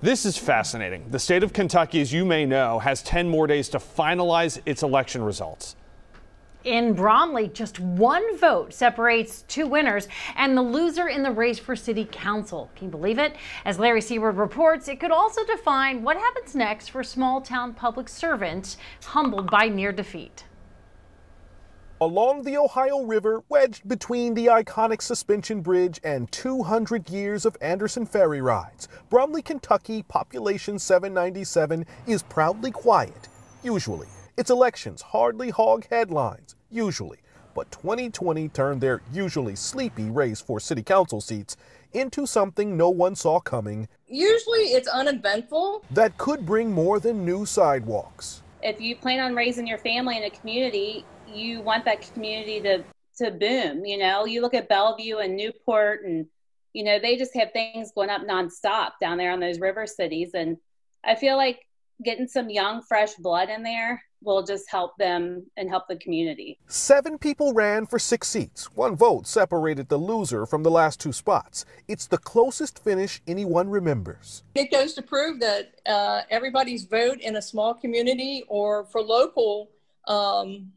This is fascinating. The state of Kentucky, as you may know, has 10 more days to finalize its election results. In Bromley, just one vote separates two winners and the loser in the race for city council. Can you believe it? As Larry Seward reports, it could also define what happens next for small town public servants humbled by near defeat. Along the Ohio River, wedged between the iconic suspension bridge and 200 years of Anderson ferry rides, Bromley, Kentucky, population 797, is proudly quiet. Usually, its elections hardly hog headlines, usually. But 2020 turned their usually sleepy race for city council seats into something no one saw coming. Usually it's uneventful. That could bring more than new sidewalks. If you plan on raising your family in a community, you want that community to to boom. You know, you look at Bellevue and Newport, and you know they just have things going up nonstop down there on those river cities, and I feel like getting some young, fresh blood in there will just help them and help the community. Seven people ran for six seats. One vote separated the loser from the last two spots. It's the closest finish anyone remembers. It goes to prove that uh, everybody's vote in a small community or for local um,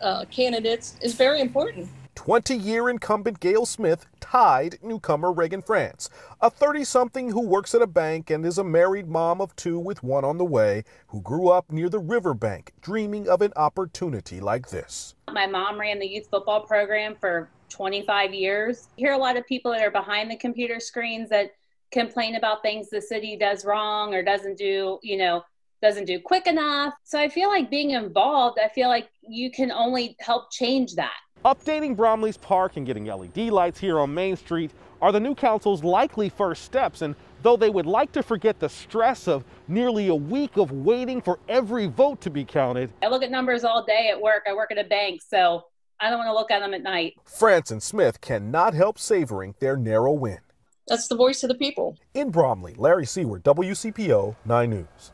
uh, candidates is very important. 20 year incumbent Gail Smith tied newcomer Reagan France, a 30 something who works at a bank and is a married mom of two with one on the way, who grew up near the riverbank, dreaming of an opportunity like this. My mom ran the youth football program for 25 years. You hear a lot of people that are behind the computer screens that complain about things the city does wrong or doesn't do, you know, doesn't do quick enough. So I feel like being involved, I feel like you can only help change that. Updating Bromley's Park and getting LED lights here on Main Street are the new council's likely first steps. And though they would like to forget the stress of nearly a week of waiting for every vote to be counted, I look at numbers all day at work. I work at a bank, so I don't want to look at them at night. France and Smith cannot help savoring their narrow win. That's the voice of the people. In Bromley, Larry Seward, WCPO 9 News.